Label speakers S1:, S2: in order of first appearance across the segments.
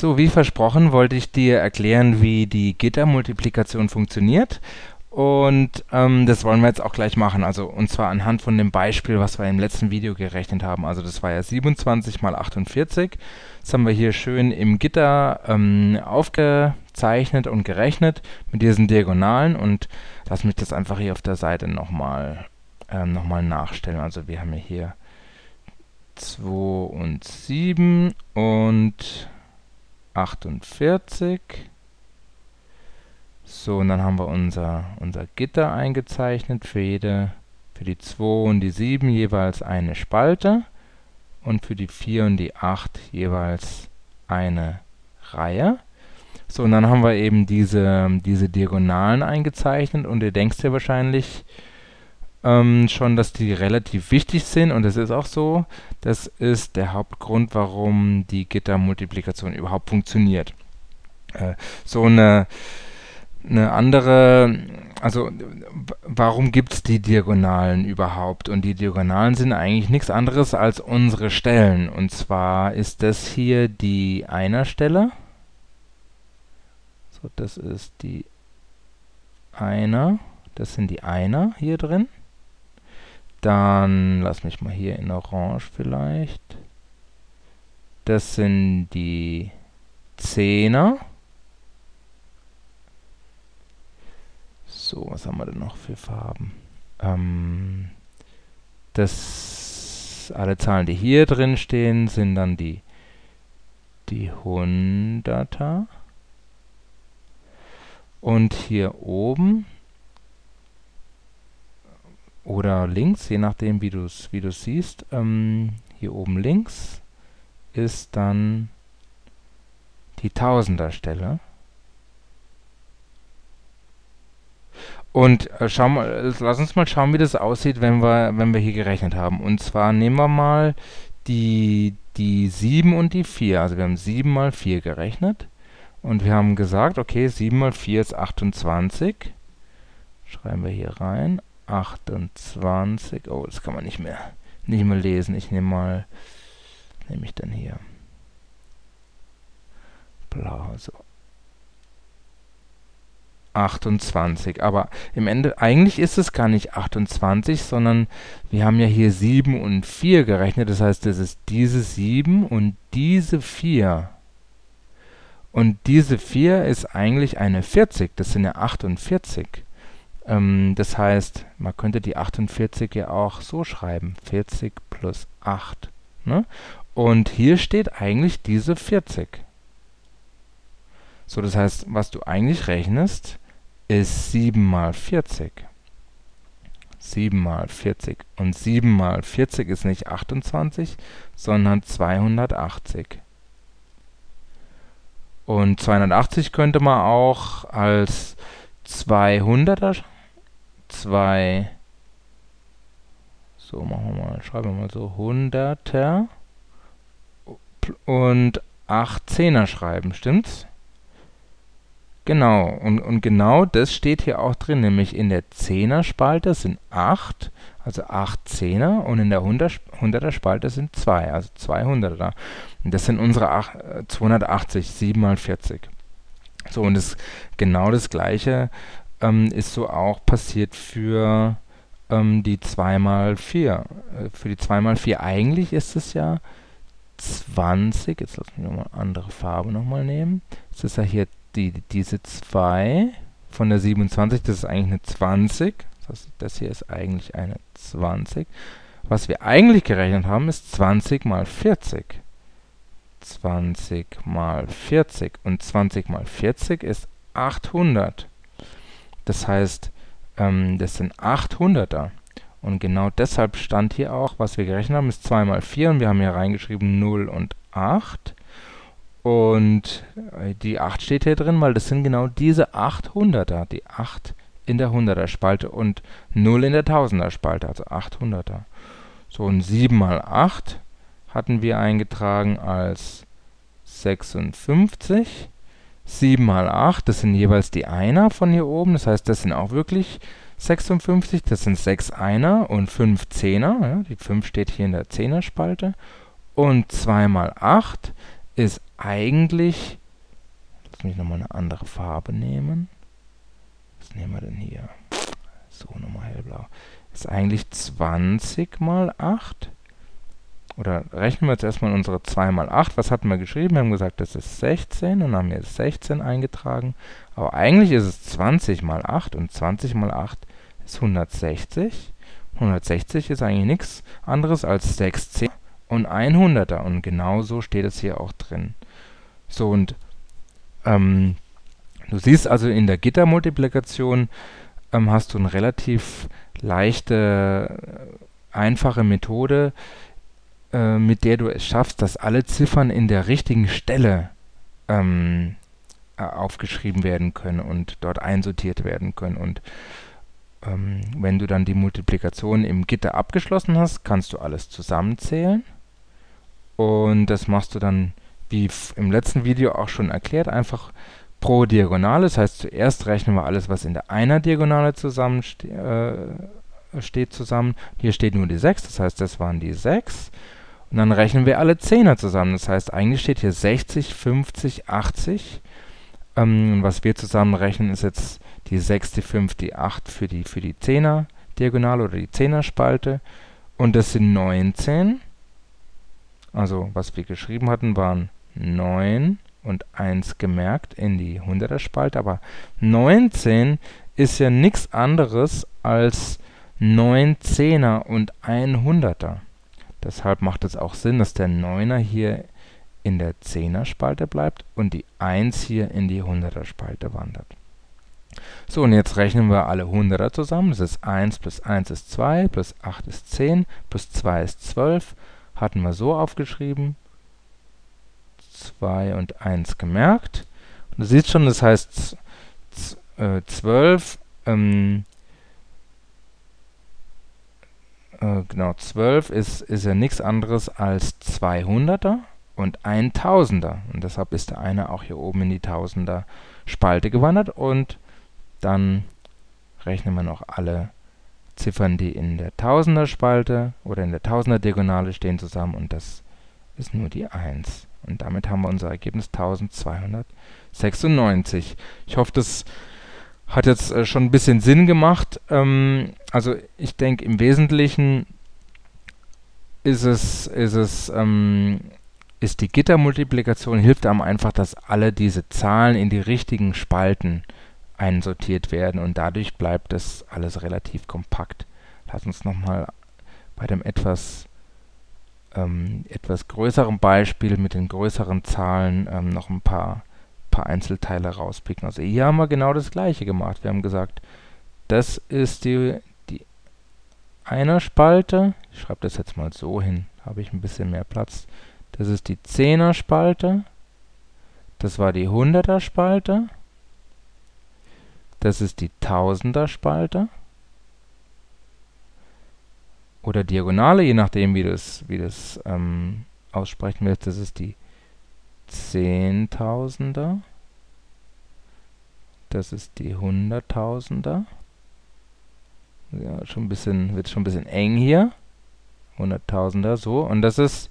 S1: So, wie versprochen wollte ich dir erklären, wie die Gittermultiplikation funktioniert. Und ähm, das wollen wir jetzt auch gleich machen. Also und zwar anhand von dem Beispiel, was wir im letzten Video gerechnet haben. Also das war ja 27 mal 48. Das haben wir hier schön im Gitter ähm, aufgezeichnet und gerechnet mit diesen Diagonalen. Und lass mich das einfach hier auf der Seite nochmal ähm, noch nachstellen. Also wir haben hier 2 und 7 und 48. So, und dann haben wir unser, unser Gitter eingezeichnet für jede, für die 2 und die 7 jeweils eine Spalte und für die 4 und die 8 jeweils eine Reihe. So, und dann haben wir eben diese, diese Diagonalen eingezeichnet und ihr denkst ja wahrscheinlich ähm, schon, dass die relativ wichtig sind und das ist auch so. Das ist der Hauptgrund, warum die Gittermultiplikation überhaupt funktioniert. Äh, so eine, eine andere, also warum gibt es die Diagonalen überhaupt? Und die Diagonalen sind eigentlich nichts anderes als unsere Stellen. Und zwar ist das hier die Einer-Stelle. So, das ist die Einer. Das sind die Einer hier drin. Dann lass mich mal hier in Orange vielleicht. Das sind die Zehner. So, was haben wir denn noch für Farben? Ähm, das, alle Zahlen, die hier drin stehen, sind dann die, die Hunderter. Und hier oben oder links, je nachdem wie du es wie siehst. Ähm, hier oben links ist dann die Tausenderstelle. Und äh, schau mal, lass uns mal schauen, wie das aussieht, wenn wir, wenn wir hier gerechnet haben. Und zwar nehmen wir mal die, die 7 und die 4. Also wir haben 7 mal 4 gerechnet. Und wir haben gesagt, okay, 7 mal 4 ist 28. Schreiben wir hier rein. 28. Oh, das kann man nicht mehr, nicht mehr lesen. Ich nehme mal, nehme ich denn hier? Blau, so. 28. Aber im Ende, eigentlich ist es gar nicht 28, sondern wir haben ja hier 7 und 4 gerechnet. Das heißt, das ist diese 7 und diese 4. Und diese 4 ist eigentlich eine 40. Das sind ja 48. Ähm, das heißt, man könnte die 48 ja auch so schreiben. 40 plus 8. Ne? Und hier steht eigentlich diese 40. So, das heißt, was du eigentlich rechnest, ist 7 mal 40. 7 mal 40. Und 7 mal 40 ist nicht 28, sondern 280. Und 280 könnte man auch als 200er 2 so machen wir mal, schreiben wir mal so 100er und 8 Zehner schreiben, stimmt's? Genau, und, und genau das steht hier auch drin, nämlich in der 10er Spalte sind 8, also 8 Zehner und in der 100er Spalte sind 2, also 200er. Und das sind unsere 8, 280, 7 mal 40. So, und das genau das gleiche ähm, ist so auch passiert für ähm, die 2x4. Äh, für die 2x4 eigentlich ist es ja 20. Jetzt lass mich nochmal eine andere Farbe nochmal nehmen. Es ist ja hier die, diese 2 von der 27, das ist eigentlich eine 20. Das, das hier ist eigentlich eine 20. Was wir eigentlich gerechnet haben, ist 20 mal 40. 20 mal 40. Und 20 mal 40 ist 800. Das heißt, ähm, das sind 800er. Und genau deshalb stand hier auch, was wir gerechnet haben, ist 2 mal 4 und wir haben hier reingeschrieben 0 und 8. Und äh, die 8 steht hier drin, weil das sind genau diese 800er, die 8 in der 100er Spalte und 0 in der 1000er Spalte, also 800er. So, und 7 mal 8 hatten wir eingetragen als 56. 7 mal 8, das sind jeweils die Einer von hier oben, das heißt, das sind auch wirklich 56, das sind 6 Einer und 5 Zehner, ja, die 5 steht hier in der Zehnerspalte. Und 2 mal 8 ist eigentlich, lass mich nochmal eine andere Farbe nehmen. Was nehmen wir denn hier? So, nochmal hellblau. Ist eigentlich 20 mal 8. Oder rechnen wir jetzt erstmal unsere 2 mal 8. Was hatten wir geschrieben? Wir haben gesagt, das ist 16 und haben jetzt 16 eingetragen. Aber eigentlich ist es 20 mal 8 und 20 mal 8 ist 160. 160 ist eigentlich nichts anderes als 6 10 und 100er. Und genau so steht es hier auch drin. So, und ähm, du siehst also in der Gittermultiplikation ähm, hast du eine relativ leichte, einfache Methode, äh, mit der du es schaffst, dass alle Ziffern in der richtigen Stelle ähm, äh, aufgeschrieben werden können und dort einsortiert werden können. Und ähm, wenn du dann die Multiplikation im Gitter abgeschlossen hast, kannst du alles zusammenzählen. Und das machst du dann, wie im letzten Video auch schon erklärt, einfach pro Diagonale. Das heißt, zuerst rechnen wir alles, was in der einer Diagonale zusammen äh, steht, zusammen. Hier steht nur die 6, das heißt, das waren die 6. Und dann rechnen wir alle Zehner zusammen. Das heißt, eigentlich steht hier 60, 50, 80. Ähm, was wir zusammenrechnen, ist jetzt die 6, die 5, die 8 für die, für die 10er Diagonale oder die 10er Spalte. Und das sind 19. Also, was wir geschrieben hatten, waren 9 und 1 gemerkt in die 100er Spalte. Aber 19 ist ja nichts anderes als 9 Zehner und 100er. Deshalb macht es auch Sinn, dass der 9er hier in der 10er Spalte bleibt und die 1 hier in die 100er Spalte wandert. So, und jetzt rechnen wir alle 100er zusammen. Das ist 1 plus 1 ist 2, plus 8 ist 10, plus 2 ist 12. Hatten wir so aufgeschrieben. 2 und 1 gemerkt. Und du siehst schon, das heißt 12 ähm, äh, genau, 12 ist, ist ja nichts anderes als 200er und 1000er. Und deshalb ist der eine auch hier oben in die 1000er Spalte gewandert. Und dann rechnen wir noch alle Ziffern, die in der 1000er Spalte oder in der 1000er Diagonale stehen, zusammen. Und das ist nur die 1. Und damit haben wir unser Ergebnis 1296. Ich hoffe, das hat jetzt äh, schon ein bisschen Sinn gemacht. Ähm, also ich denke, im Wesentlichen ist es, ist es, ähm, ist die Gittermultiplikation hilft einem einfach, dass alle diese Zahlen in die richtigen Spalten einsortiert werden und dadurch bleibt das alles relativ kompakt. Lass uns nochmal bei dem etwas ähm, etwas größeren Beispiel mit den größeren Zahlen ähm, noch ein paar paar Einzelteile rauspicken. Also hier haben wir genau das gleiche gemacht. Wir haben gesagt, das ist die, die einer Spalte. Ich schreibe das jetzt mal so hin, habe ich ein bisschen mehr Platz. Das ist die 10er Spalte. Das war die 100er Spalte. Das ist die 1000er Spalte. Oder Diagonale, je nachdem, wie das, wie das ähm, aussprechen willst. Das ist die Zehntausender. Das ist die Hunderttausender. Ja, schon ein bisschen, wird schon ein bisschen eng hier. Hunderttausender, so. Und das ist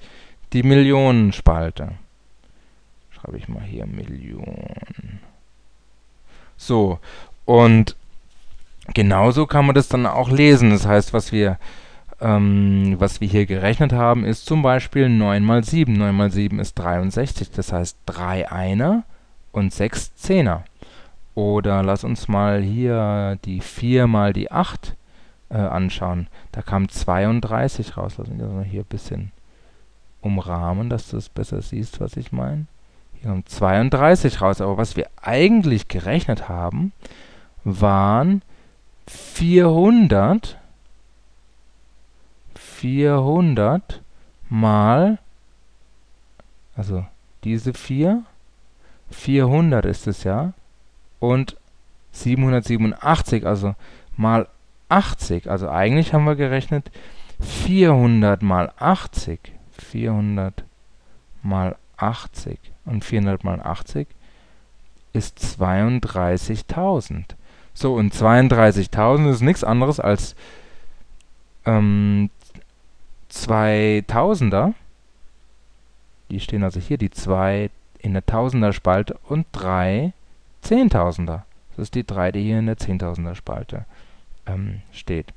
S1: die Millionenspalte. Schreibe ich mal hier Millionen. So, und genauso kann man das dann auch lesen. Das heißt, was wir ähm, was wir hier gerechnet haben, ist zum Beispiel 9 mal 7. 9 mal 7 ist 63, das heißt 3 Einer und 6 Zehner. Oder lass uns mal hier die 4 mal die 8 äh, anschauen. Da kam 32 raus. Lass uns das mal hier ein bisschen umrahmen, dass du es besser siehst, was ich meine. Hier kommt 32 raus. Aber was wir eigentlich gerechnet haben, waren 400 400 mal, also diese 4, 400 ist es ja, und 787, also mal 80. Also eigentlich haben wir gerechnet 400 mal 80. 400 mal 80. Und 400 mal 80 ist 32.000. So, und 32.000 ist nichts anderes als ähm, 2000er Die stehen also hier, die 2 in der Tausender-Spalte und 3 Zehntausender. Das ist die 3, die hier in der Zehntausender-Spalte ähm, steht.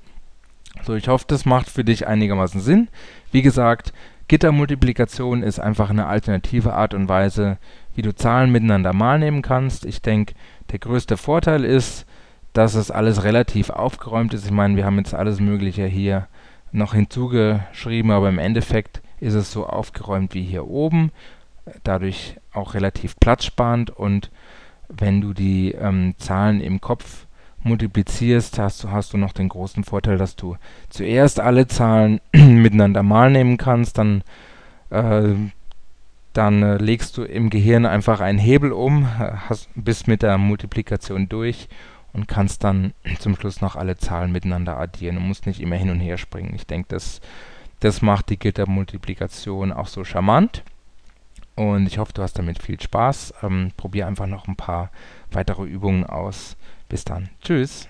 S1: So, ich hoffe, das macht für dich einigermaßen Sinn. Wie gesagt, Gittermultiplikation ist einfach eine alternative Art und Weise, wie du Zahlen miteinander mal nehmen kannst. Ich denke, der größte Vorteil ist, dass es alles relativ aufgeräumt ist. Ich meine, wir haben jetzt alles Mögliche hier noch hinzugeschrieben, aber im Endeffekt ist es so aufgeräumt wie hier oben, dadurch auch relativ platzsparend und wenn du die ähm, Zahlen im Kopf multiplizierst, hast du, hast du noch den großen Vorteil, dass du zuerst alle Zahlen miteinander mal nehmen kannst, dann, äh, dann äh, legst du im Gehirn einfach einen Hebel um, hast, bist mit der Multiplikation durch und kannst dann zum Schluss noch alle Zahlen miteinander addieren und musst nicht immer hin und her springen. Ich denke, das, das macht die Gittermultiplikation auch so charmant. Und ich hoffe, du hast damit viel Spaß. Ähm, probier einfach noch ein paar weitere Übungen aus. Bis dann. Tschüss.